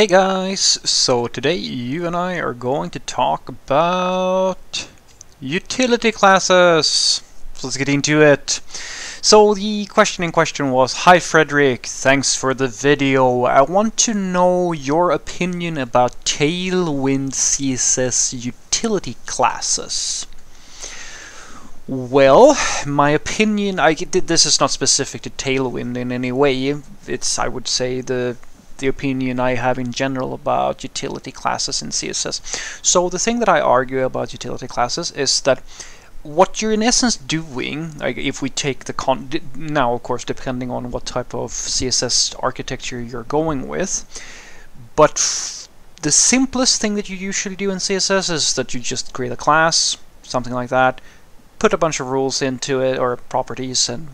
Hey guys, so today you and I are going to talk about utility classes. Let's get into it. So the question in question was, Hi Fredrik, thanks for the video. I want to know your opinion about Tailwind CSS utility classes. Well, my opinion, I this is not specific to Tailwind in any way. It's, I would say, the the opinion I have in general about utility classes in CSS. So the thing that I argue about utility classes is that what you're in essence doing, like if we take the con now of course depending on what type of CSS architecture you're going with, but the simplest thing that you usually do in CSS is that you just create a class, something like that, put a bunch of rules into it or properties and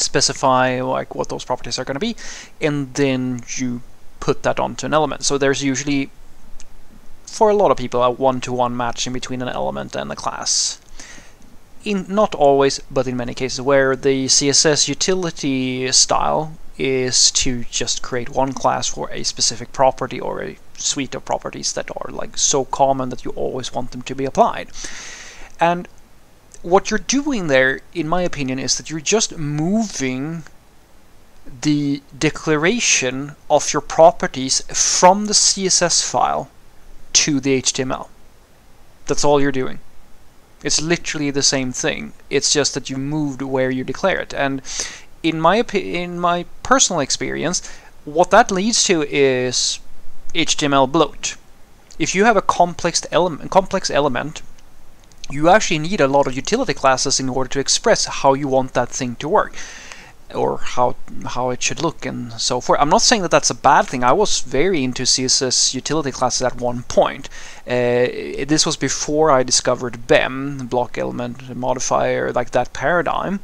specify like what those properties are going to be, and then you put that onto an element. So there's usually, for a lot of people, a one-to-one -one match in between an element and a class. In not always, but in many cases, where the CSS utility style is to just create one class for a specific property or a suite of properties that are like so common that you always want them to be applied. And what you're doing there, in my opinion, is that you're just moving the declaration of your properties from the CSS file to the HTML. That's all you're doing. It's literally the same thing. It's just that you moved where you declare it. And in my in my personal experience, what that leads to is HTML bloat. If you have a complex element, complex element you actually need a lot of utility classes in order to express how you want that thing to work or how how it should look and so forth. I'm not saying that that's a bad thing. I was very into CSS utility classes at one point. Uh, this was before I discovered BEM, block element modifier, like that paradigm,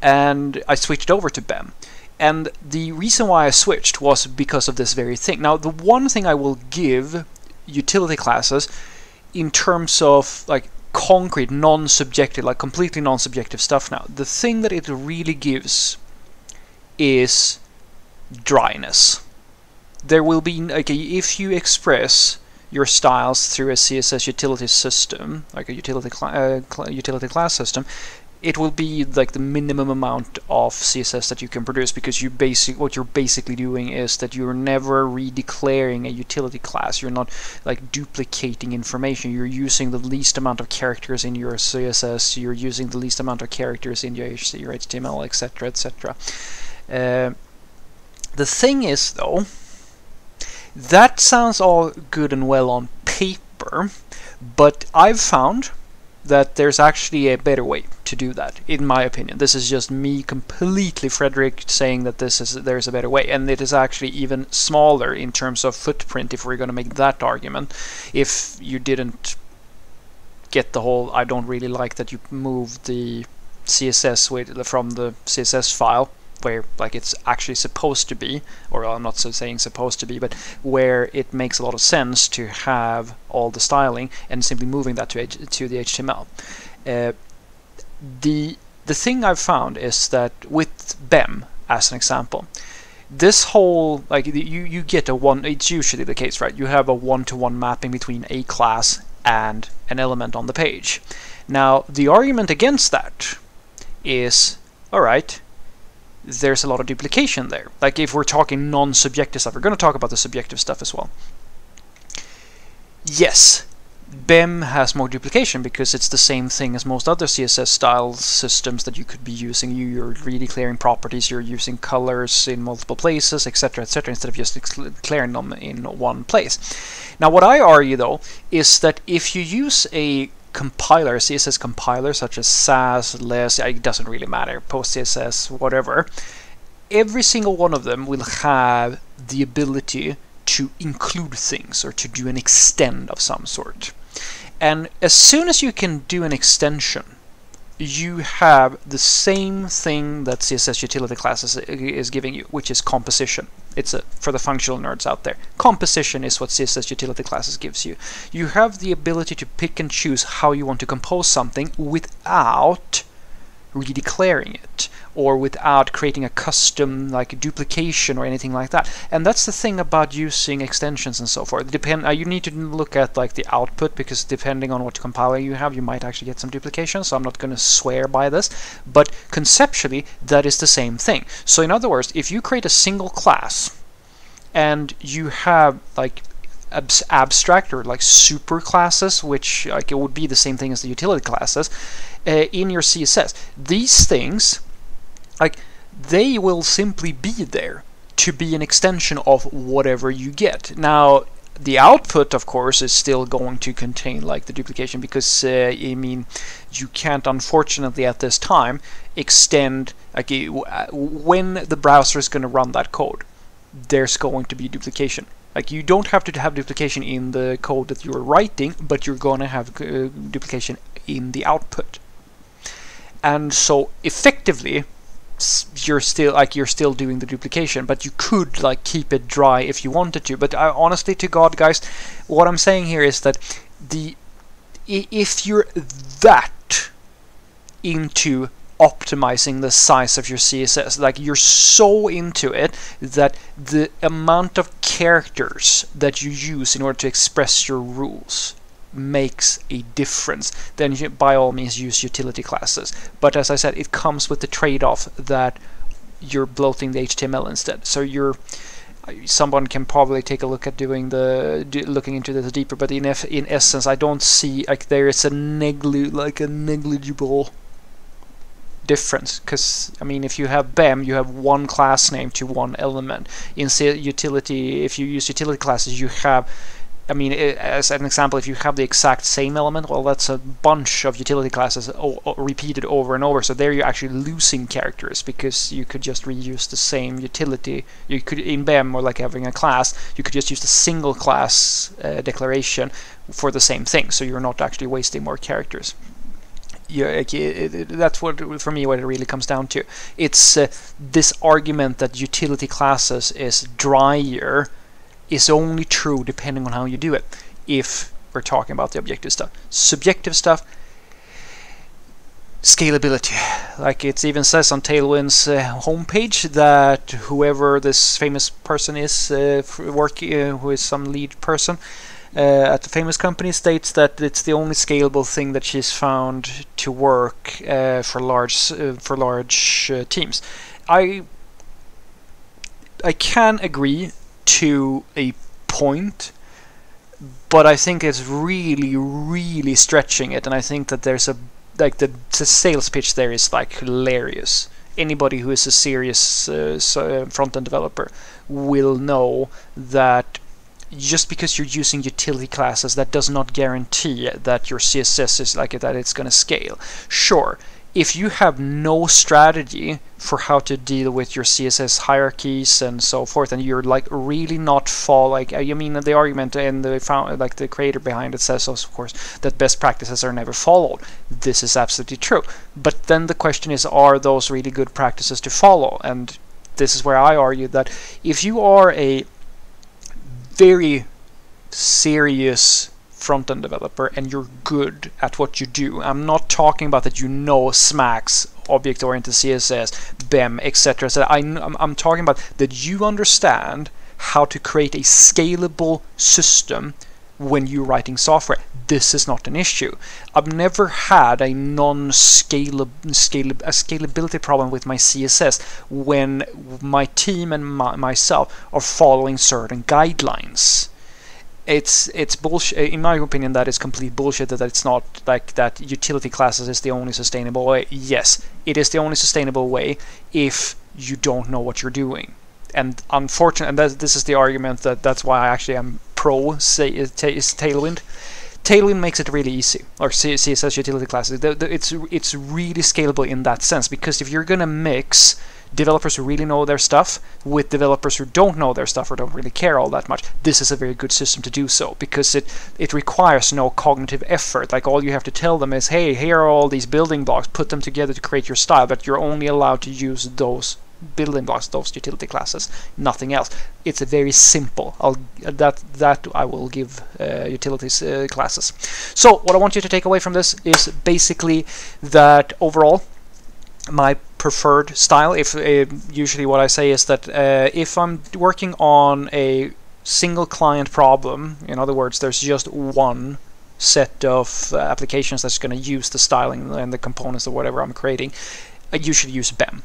and I switched over to BEM. And the reason why I switched was because of this very thing. Now, the one thing I will give utility classes in terms of like concrete, non-subjective, like completely non-subjective stuff now. The thing that it really gives is dryness. There will be, okay, if you express your styles through a CSS utility system, like a utility, cl uh, cl utility class system, it will be like the minimum amount of CSS that you can produce because you basic what you're basically doing is that you're never redeclaring a utility class. You're not like duplicating information. You're using the least amount of characters in your CSS. You're using the least amount of characters in your, your HTML, etc., etc. Uh, the thing is, though, that sounds all good and well on paper, but I've found that there's actually a better way to do that, in my opinion. This is just me completely, Fredrik, saying that this is there's a better way, and it is actually even smaller in terms of footprint if we're going to make that argument. If you didn't get the whole, I don't really like that you move the CSS from the CSS file where like it's actually supposed to be, or I'm not so saying supposed to be, but where it makes a lot of sense to have all the styling and simply moving that to, to the HTML. Uh, the the thing I've found is that with BEM, as an example, this whole like you you get a one. It's usually the case, right? You have a one-to-one -one mapping between a class and an element on the page. Now the argument against that is, all right, there's a lot of duplication there. Like if we're talking non-subjective stuff, we're going to talk about the subjective stuff as well. Yes, BEM has more duplication because it's the same thing as most other CSS style systems that you could be using. You, are redeclaring properties, you're using colors in multiple places, etc., etc., instead of just declaring them in one place. Now, what I argue though is that if you use a compiler, CSS compiler such as Sass, Less, it doesn't really matter, PostCSS, whatever, every single one of them will have the ability to include things or to do an extend of some sort. And as soon as you can do an extension, you have the same thing that CSS utility classes is giving you, which is composition. It's a, for the functional nerds out there. Composition is what CSS utility classes gives you. You have the ability to pick and choose how you want to compose something without redeclaring it or without creating a custom like duplication or anything like that. And that's the thing about using extensions and so forth. Depend uh, you need to look at like the output because depending on what compiler you have, you might actually get some duplication. So I'm not going to swear by this, but conceptually that is the same thing. So in other words, if you create a single class and you have like abstract or like super classes, which like it would be the same thing as the utility classes, uh, in your CSS. These things, like they will simply be there to be an extension of whatever you get. Now, the output, of course, is still going to contain like the duplication because uh, I mean, you can't, unfortunately, at this time extend like uh, when the browser is going to run that code. There's going to be duplication. Like you don't have to have duplication in the code that you're writing, but you're going to have uh, duplication in the output. And so effectively, you're still like you're still doing the duplication, but you could like keep it dry if you wanted to. But uh, honestly, to God, guys, what I'm saying here is that the if you're that into optimizing the size of your CSS. Like you're so into it that the amount of characters that you use in order to express your rules makes a difference, then you, by all means use utility classes. But as I said, it comes with the trade-off that you're bloating the HTML instead. So you're someone can probably take a look at doing the do, looking into this deeper. But in F, in essence, I don't see like there is a negli like a negligible difference because I mean if you have BEM you have one class name to one element in utility if you use utility classes you have I mean as an example if you have the exact same element well that's a bunch of utility classes repeated over and over. So there you're actually losing characters because you could just reuse the same utility. You could in BEM or like having a class you could just use the single class uh, declaration for the same thing. So you're not actually wasting more characters. Yeah, that's what for me what it really comes down to. It's uh, this argument that utility classes is drier is only true depending on how you do it. If we're talking about the objective stuff, subjective stuff, scalability. Like it even says on Tailwind's uh, homepage that whoever this famous person is, uh, work, uh, who is some lead person, uh, at the famous company states that it's the only scalable thing that she's found to work uh, for large uh, for large teams. I I can agree to a point, but I think it's really really stretching it, and I think that there's a like the, the sales pitch there is like hilarious. Anybody who is a serious uh, uh, front-end developer will know that just because you're using utility classes, that does not guarantee that your CSS is like that it's going to scale. Sure, if you have no strategy for how to deal with your CSS hierarchies and so forth, and you're like really not fall like I mean the argument and the found like the creator behind it says of course that best practices are never followed. This is absolutely true. But then the question is, are those really good practices to follow? And this is where I argue that if you are a very serious front-end developer and you're good at what you do. I'm not talking about that you know SMACSS, object-oriented CSS, BEM, etc. So I'm, I'm talking about that you understand how to create a scalable system when you're writing software. This is not an issue. I've never had a non-scalable scalab a scalability problem with my CSS when my team and my, myself are following certain guidelines. It's it's bullshit. Uh, in my opinion, that is complete bullshit. That it's not like that. Utility classes is the only sustainable way. Yes, it is the only sustainable way if you don't know what you're doing and unfortunately, and that, this is the argument that that's why I actually am pro say uh, is Tailwind. Tailwind makes it really easy, or CSS utility classes. It's it's really scalable in that sense because if you're gonna mix developers who really know their stuff with developers who don't know their stuff or don't really care all that much, this is a very good system to do so because it it requires no cognitive effort. Like all you have to tell them is, hey, here are all these building blocks, put them together to create your style, but you're only allowed to use those building blocks, those utility classes, nothing else. It's a very simple. I'll that that I will give uh, utilities uh, classes. So what I want you to take away from this is basically that overall my preferred style. If uh, usually what I say is that uh, if I'm working on a single client problem, in other words, there's just one set of uh, applications that's going to use the styling and the components or whatever I'm creating, I usually use BEM.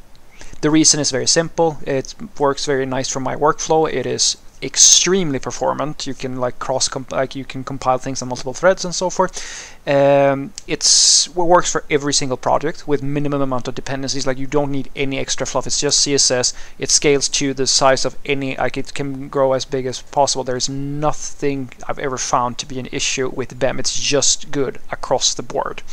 The reason is very simple. It works very nice for my workflow. It is extremely performant. You can like cross like you can compile things on multiple threads and so forth. Um, it's it works for every single project with minimum amount of dependencies. Like you don't need any extra fluff. It's just CSS. It scales to the size of any. Like it can grow as big as possible. There is nothing I've ever found to be an issue with BEM. It's just good across the board,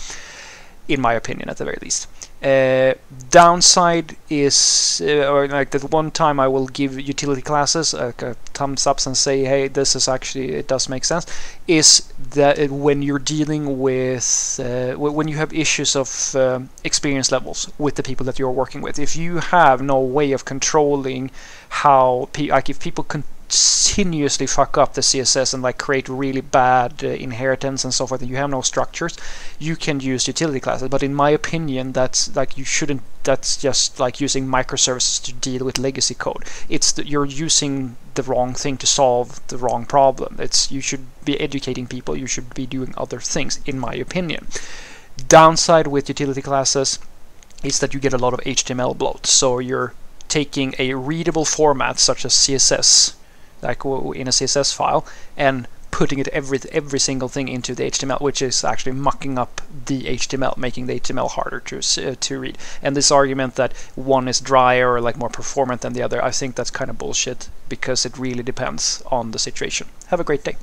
in my opinion, at the very least. Uh, downside is, uh, or like that one time I will give utility classes a thumbs ups and say, hey, this is actually, it does make sense, is that it, when you're dealing with, uh, when you have issues of um, experience levels with the people that you're working with, if you have no way of controlling how, like if people can continuously fuck up the CSS and like create really bad uh, inheritance and so forth and you have no structures you can use utility classes. But in my opinion that's like you shouldn't that's just like using microservices to deal with legacy code. It's the, you're using the wrong thing to solve the wrong problem. It's you should be educating people you should be doing other things in my opinion. Downside with utility classes is that you get a lot of HTML bloat. So you're taking a readable format such as CSS like in a CSS file and putting it every every single thing into the HTML, which is actually mucking up the HTML, making the HTML harder to uh, to read. And this argument that one is drier or like more performant than the other, I think that's kind of bullshit because it really depends on the situation. Have a great day.